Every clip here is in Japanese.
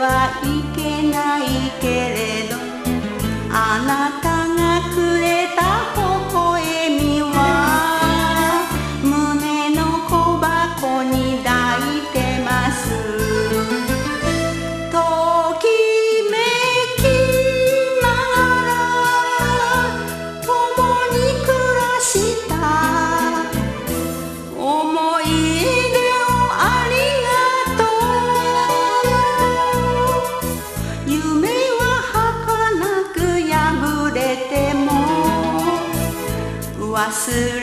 はいけないけれど思。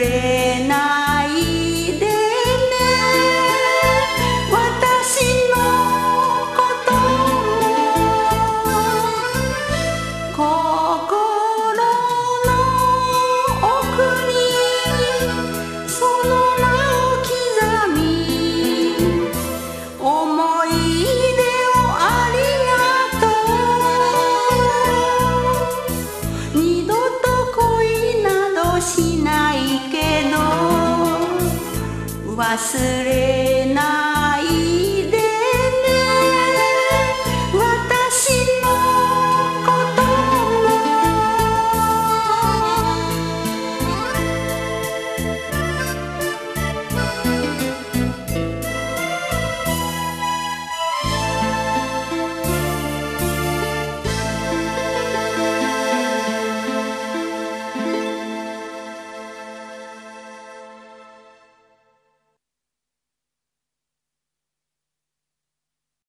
忘れ